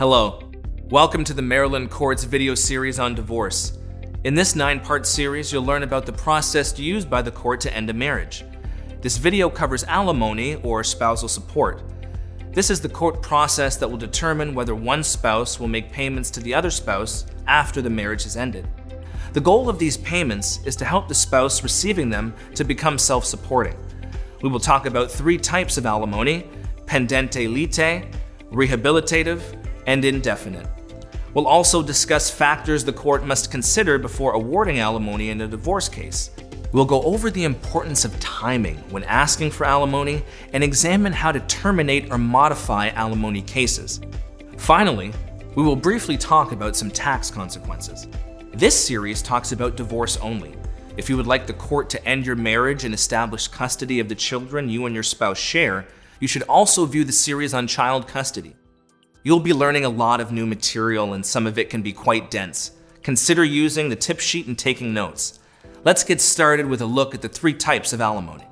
Hello. Welcome to the Maryland Courts video series on divorce. In this nine part series, you'll learn about the process used by the court to end a marriage. This video covers alimony or spousal support. This is the court process that will determine whether one spouse will make payments to the other spouse after the marriage has ended. The goal of these payments is to help the spouse receiving them to become self supporting. We will talk about three types of alimony pendente lite, rehabilitative, and indefinite. We'll also discuss factors the court must consider before awarding alimony in a divorce case. We'll go over the importance of timing when asking for alimony and examine how to terminate or modify alimony cases. Finally, we will briefly talk about some tax consequences. This series talks about divorce only. If you would like the court to end your marriage and establish custody of the children you and your spouse share, you should also view the series on child custody. You'll be learning a lot of new material and some of it can be quite dense. Consider using the tip sheet and taking notes. Let's get started with a look at the three types of alimony.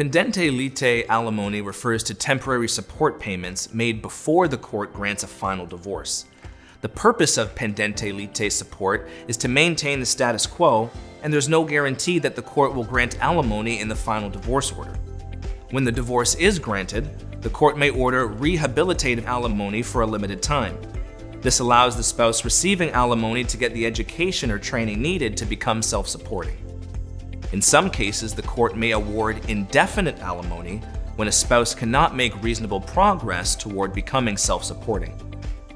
Pendente lite alimony refers to temporary support payments made before the court grants a final divorce. The purpose of pendente lite support is to maintain the status quo, and there's no guarantee that the court will grant alimony in the final divorce order. When the divorce is granted, the court may order rehabilitative alimony for a limited time. This allows the spouse receiving alimony to get the education or training needed to become self supporting. In some cases, the court may award indefinite alimony when a spouse cannot make reasonable progress toward becoming self supporting.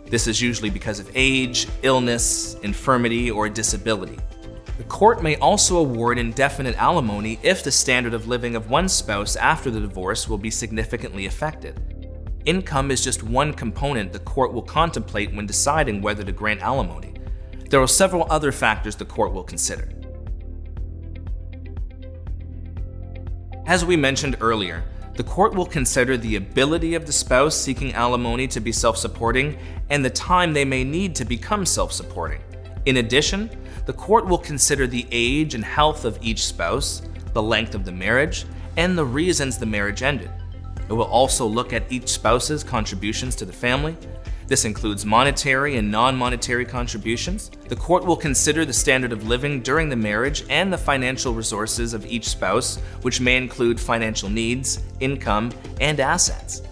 This is usually because of age, illness, infirmity, or disability. The court may also award indefinite alimony if the standard of living of one spouse after the divorce will be significantly affected. Income is just one component the court will contemplate when deciding whether to grant alimony. There are several other factors the court will consider. As we mentioned earlier, the court will consider the ability of the spouse seeking alimony to be self supporting and the time they may need to become self supporting. In addition, the court will consider the age and health of each spouse, the length of the marriage, and the reasons the marriage ended. It will also look at each spouse's contributions to the family. This includes monetary and non monetary contributions. The court will consider the standard of living during the marriage and the financial resources of each spouse, which may include financial needs, income, and assets.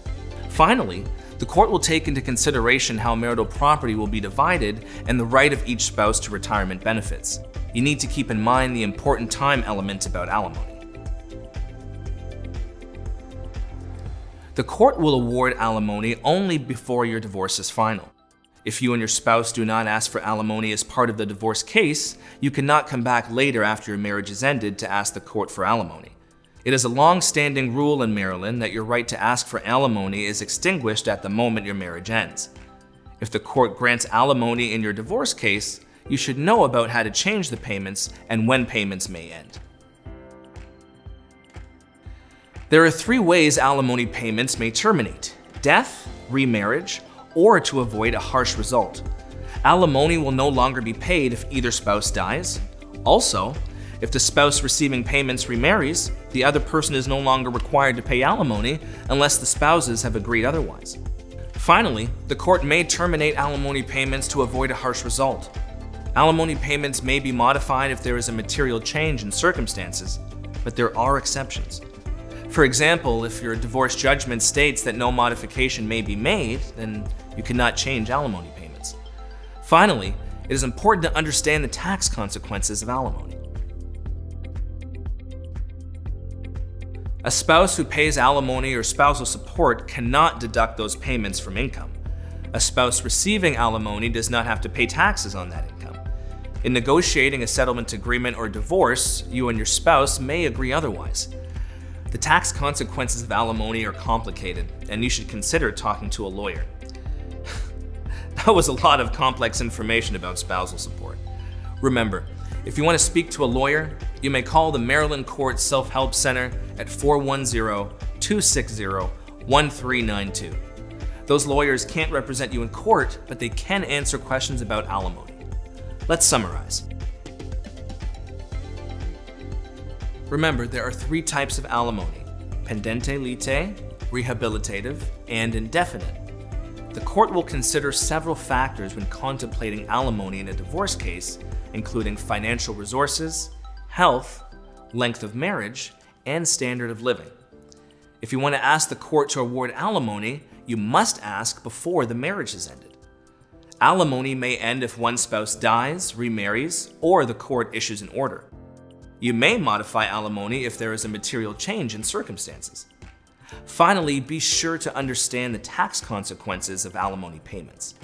Finally, the court will take into consideration how marital property will be divided and the right of each spouse to retirement benefits. You need to keep in mind the important time element about alimony. The court will award alimony only before your divorce is final. If you and your spouse do not ask for alimony as part of the divorce case, you cannot come back later after your marriage is ended to ask the court for alimony. It is a long standing rule in Maryland that your right to ask for alimony is extinguished at the moment your marriage ends. If the court grants alimony in your divorce case, you should know about how to change the payments and when payments may end. There are three ways alimony payments may terminate death, remarriage, or to avoid a harsh result. Alimony will no longer be paid if either spouse dies. Also, if the spouse receiving payments remarries, the other person is no longer required to pay alimony unless the spouses have agreed otherwise. Finally, the court may terminate alimony payments to avoid a harsh result. Alimony payments may be modified if there is a material change in circumstances, but there are exceptions. For example, if your divorce judgment states that no modification may be made, then you cannot change alimony payments. Finally, it is important to understand the tax consequences of alimony. A spouse who pays alimony or spousal support cannot deduct those payments from income. A spouse receiving alimony does not have to pay taxes on that income. In negotiating a settlement agreement or divorce, you and your spouse may agree otherwise. The tax consequences of alimony are complicated, and you should consider talking to a lawyer. that was a lot of complex information about spousal support. Remember, if you want to speak to a lawyer, you may call the Maryland Court Self Help Center at 410 260 1392. Those lawyers can't represent you in court, but they can answer questions about alimony. Let's summarize. Remember, there are three types of alimony pendente lite, rehabilitative, and indefinite. The court will consider several factors when contemplating alimony in a divorce case, including financial resources, health, length of marriage, and standard of living. If you want to ask the court to award alimony, you must ask before the marriage has ended. Alimony may end if one spouse dies, remarries, or the court issues an order. You may modify alimony if there is a material change in circumstances. Finally, be sure to understand the tax consequences of alimony payments.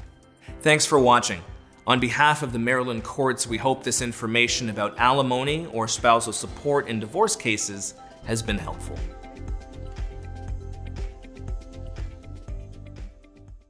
Thanks for watching. On behalf of the Maryland courts, we hope this information about alimony or spousal support in divorce cases has been helpful.